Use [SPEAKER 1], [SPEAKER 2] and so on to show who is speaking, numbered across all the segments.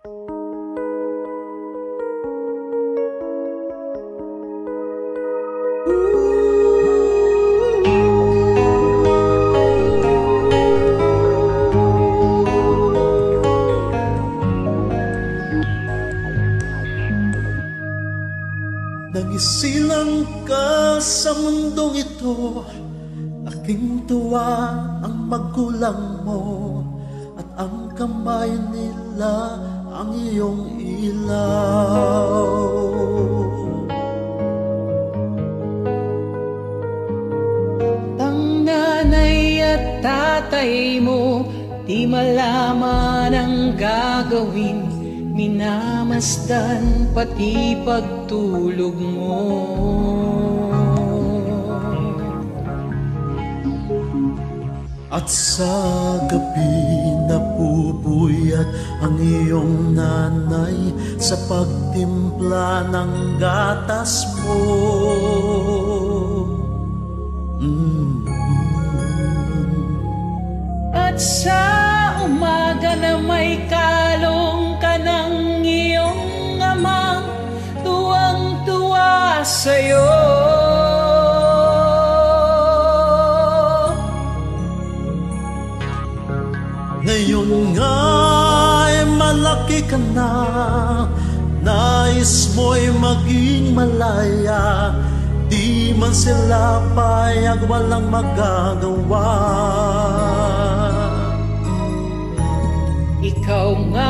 [SPEAKER 1] Nagisilang ka sa mundong ito Laking tuwa ang magulang mo At ang kamay nila ang iyong ilaw.
[SPEAKER 2] Ang nanay at tatay mo Di malaman ang gagawin. Minamasdan pati pagtulog mo.
[SPEAKER 1] At sa gabi napupuyat ang iyong nanay Sa pagtimpla ng gatas mo Ngayon nga'y malaki ka na Nais mo'y maging malaya. Di man sila payag walang magagawa.
[SPEAKER 2] Ikaw nga'y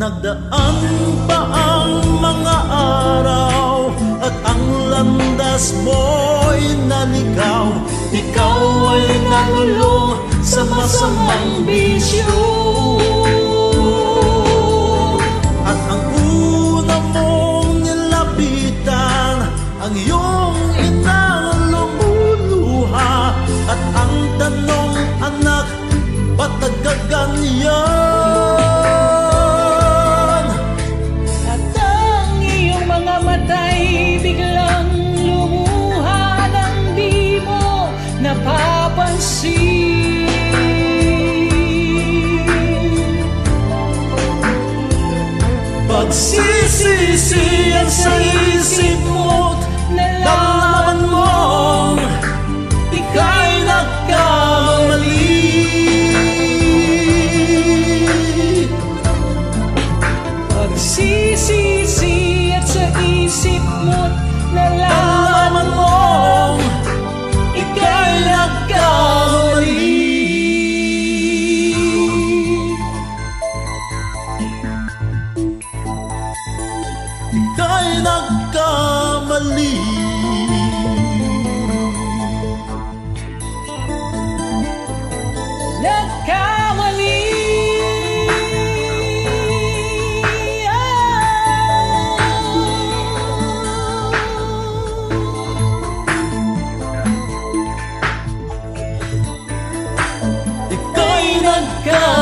[SPEAKER 1] Nagdaan pa ang mga araw At ang landas mo'y naligaw Ikaw ay nalulong sa masamang bisyo. Ang iyong inang lumuluha At ang tanong anak, ba't nagkaganyan? Pagsisisi ang sa Ika'y nagkamali.
[SPEAKER 2] Nagkamali.
[SPEAKER 1] Ika'y nagkamali